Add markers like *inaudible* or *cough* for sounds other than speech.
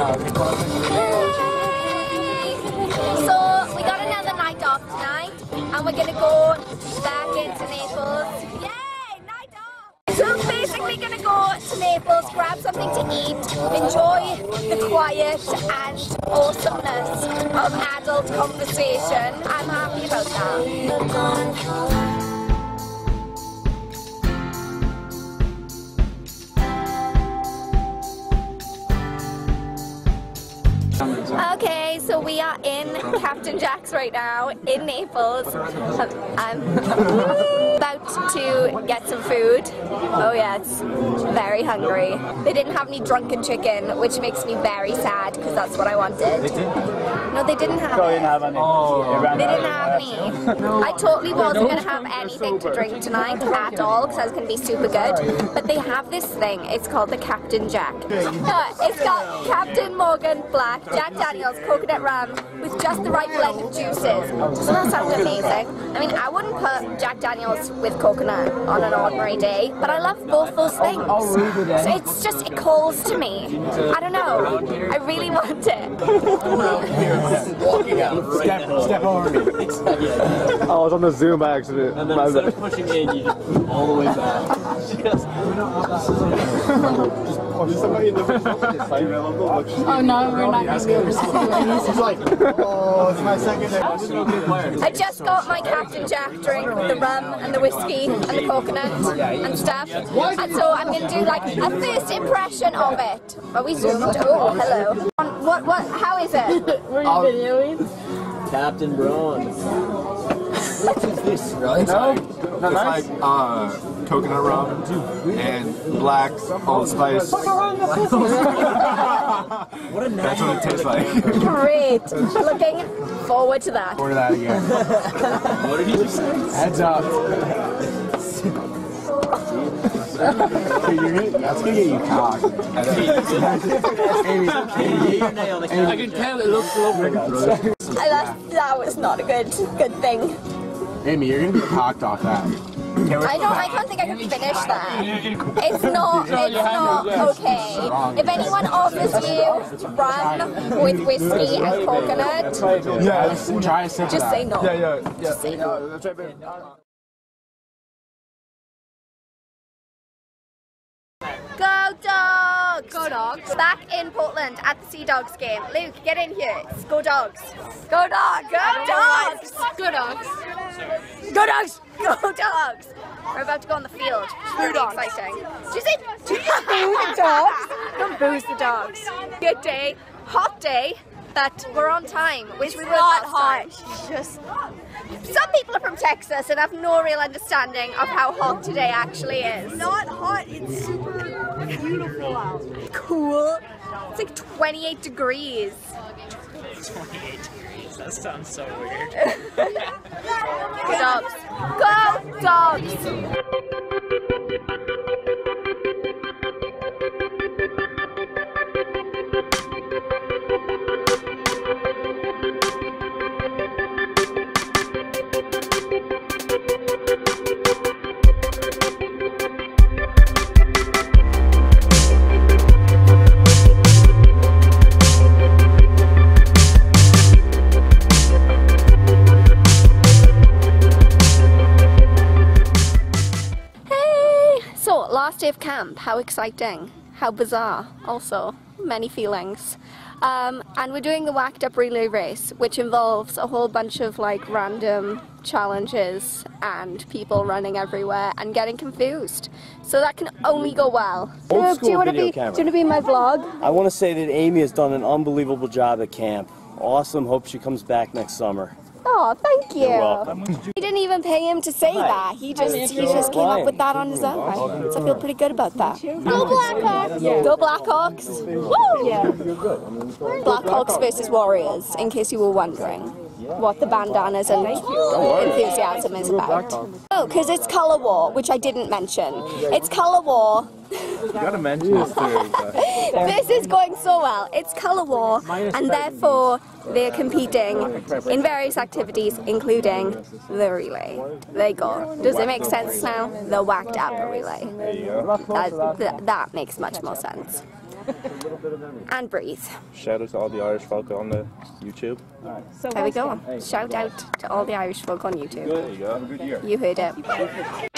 So we got another night off tonight and we're gonna go back into Naples. Yay, night off! So I'm basically gonna go to Naples, grab something to eat, enjoy the quiet and awesomeness of adult conversation. I'm happy about that. Captain Jack's right now in Naples. I'm about to get some food. Oh yes, very hungry. They didn't have any drunken chicken, which makes me very sad because that's what I wanted. No, they didn't have it. They didn't have any. *laughs* I totally wasn't going to have anything to drink tonight at all because I was going to be super good. But they have this thing. It's called the Captain Jack. Uh, it's got Captain Morgan Black, Jack Daniels, coconut rum with just the right blend of juices. Doesn't that sound amazing? I mean, I wouldn't put Jack Daniels with coconut on an ordinary day, but I love both those things. So it's just, it calls to me. I don't know. I really *laughs* want it. Step, step over me. I was on the Zoom by accident. And then instead of pushing in, you just all the way back. Oh no, we're not gonna be able to see what like, oh, it's my second day. I just got my Captain Jack drink with the rum and the whiskey and the coconut and stuff. And so I'm going to do like a first impression of it. Are we zoomed? Oh, hello. What, what, how is it? Were you videoing? Captain Braun. *laughs* It's like uh, coconut rum and black old spice. *laughs* What a That's what it tastes like. Great. *laughs* Looking forward to that. Order that again. *laughs* What did you just say? Heads up. Dude, you're gonna, that's gonna get you cocked. I can tell it looks lovely. I, that, that was not a good, good thing. Aimee, you're gonna be cocked off that. I don't. I don't think I can finish that. It's not. *laughs* It's not okay. If anyone offers you rum with whiskey and coconut, Yeah, try a just say no. Yeah, yeah, yeah. Just say no. That's right, babe. Go dogs! Go dogs! Back in Portland at the Sea Dogs game. Luke, get in here. It's go dogs! Go dogs! Go dogs! Go dogs! Go dogs! Go dogs! *laughs* We're about to go on the field. It's really exciting. Did you say? Did you *laughs* boo the dogs? Don't booze the dogs. Good day, hot day. That we're on time, which we were not hot. Just some people are from Texas and have no real understanding of how hot today actually is. Not hot, it's super beautiful out. Cool. It's like 28 degrees. 28 degrees. That sounds so weird. Go dogs. Go last day of camp. How exciting. How bizarre. Also, many feelings. Um, and we're doing the whacked up relay race, which involves a whole bunch of like random challenges and people running everywhere and getting confused. So that can only go well. Old Luke, do you want to video be? camera. Do you want to be in my vlog? I want to say that Aimee has done an unbelievable job at camp. Awesome. Hope she comes back next summer. Oh, thank you. You're welcome. We didn't even pay him to say that. He just he just came up with that on his own. So I feel pretty good about that. Go Blackhawks! Go Blackhawks! Woo! Yeah. Blackhawks versus Warriors, in case you were wondering what the bandanas and enthusiasm is about. Oh, because it's color war, which I didn't mention. It's color war. You gotta mention this too. *laughs* This is going so well. It's color war, and therefore they're competing in various activities, including the relay. There you go. Does it make sense now? The whacked up relay. That, that makes much more sense. And breathe. Shout out to all the Irish folk on the YouTube. There we go. Shout out to all the Irish folk on YouTube. There you go. You heard it.